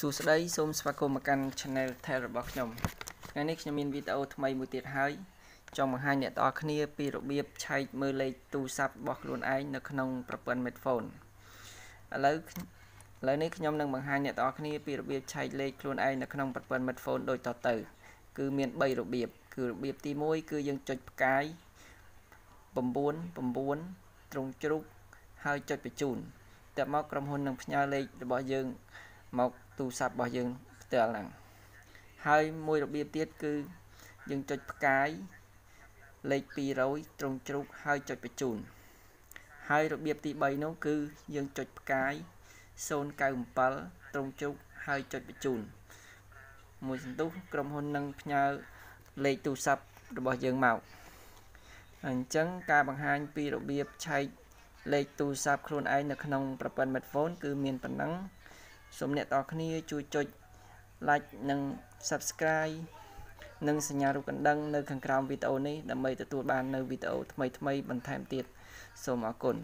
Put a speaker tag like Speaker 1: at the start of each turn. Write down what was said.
Speaker 1: សួស្តីសូមស្វាគមន៍មកកាន់ Channel Tel របស់ខ្ញុំថ្ងៃនេះខ្ញុំមានវីដេអូថ្មីមួយទៀតហើយចង់បង្ហាញអ្នកទាំងអស់គ្នាពីរបៀបឆែកមើលលេខទូរស័ព្ទរបស់ខ្លួនឯងនៅក្នុងប្រព័ន្ធ Medphone ឥឡូវឥឡូវនេះខ្ញុំនឹងបង្ហាញអ្នកទាំងអស់គ្នាពីរបៀបឆែកលេខខ្លួនឯងនៅក្នុងប្រព័ន្ធ Medphone ដូចតទៅ គឺមាន3របៀបគឺរបៀបទី1គឺយើងចុចផ្កាយ9 9ត្រង់ជ្រូកហើយចុចបញ្ជូនតែមកក្រុមហ៊ុននឹងផ្ញើលេខរបស់យើង មកទូរស័ព្ទរបស់យើងផ្ទាល់ហ្នឹងហើយមួយរបៀបទៀតគឺយើងចុចផ្កាយលេខ200ត្រង់ជ្រូកហើយចុចបញ្ជូនហើយរបៀបទី3នោះគឺយើងចុចផ្កាយ097ត្រង់ជ្រូកហើយចុចបញ្ជូនមួយសន្ទុះក្រុមហ៊ុននឹងផ្ញើលេខទូរស័ព្ទរបស់យើងមកអញ្ចឹងការបង្ហាញពីរបៀបឆែកលេខទូរស័ព្ទខ្លួនឯងនៅក្នុងប្រព័ន្ធ Smartphone គឺមានប៉ុណ្ណឹង សូមអ្នកទាំងគ្នាជួយចុច like និង subscribe និងសញ្ញារូបកណ្ដឹងនៅខាងក្រោមវីដេអូនេះដើម្បីទទួលបាននៅវីដេអូថ្មីៗបន្ថែមទៀតសូមអរគុណ